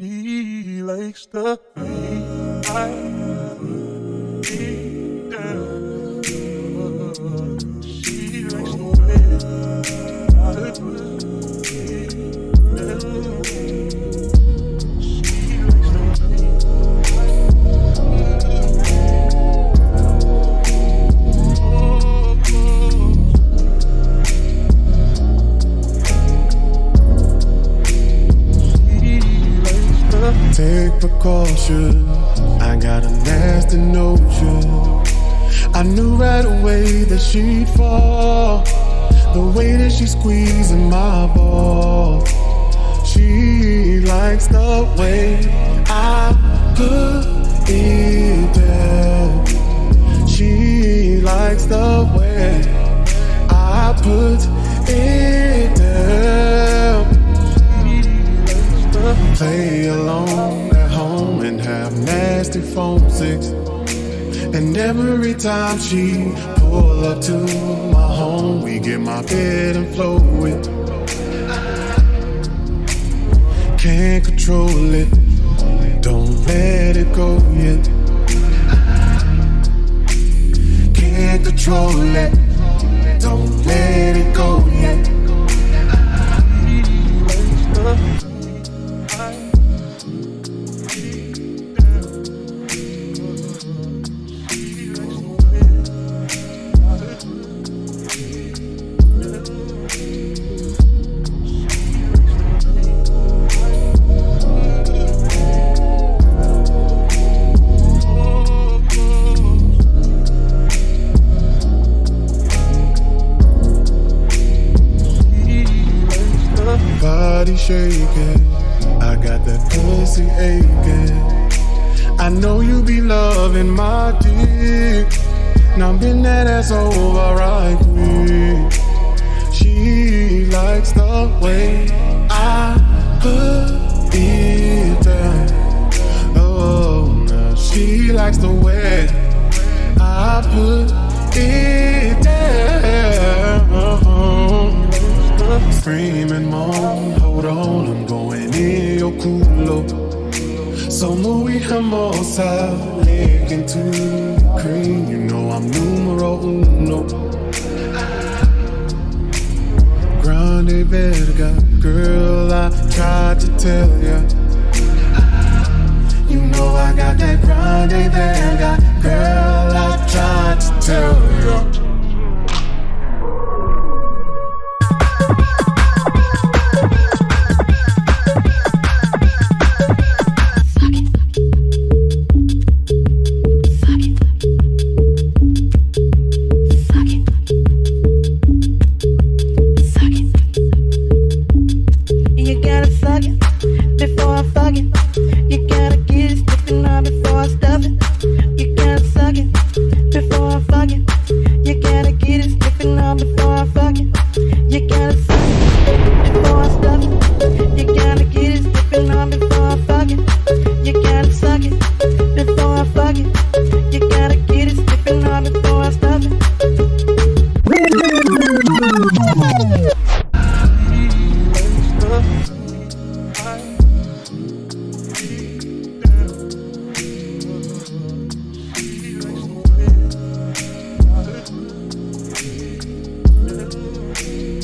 She likes the way I Take precaution. I got a nasty notion. I knew right away that she'd fall. The way that she's squeezing my ball. She likes the way I put it down. She likes the way I put play alone at home and have nasty phone sex. And every time she pull up to my home, we get my bed and flow it. Can't control it, don't let it go yet. Can't control it, don't let it go Body shaking, I got that pussy aching. I know you be loving my dick. Now bend that ass over right quick. She likes the way I put it down. Oh, now she likes the way I put it down. Scream and culo. So muy hermosa, into the cream. You know I'm numero uno. Grande verga, girl, I tried to tell ya. You know I got that grande verga, girl, You Thank you.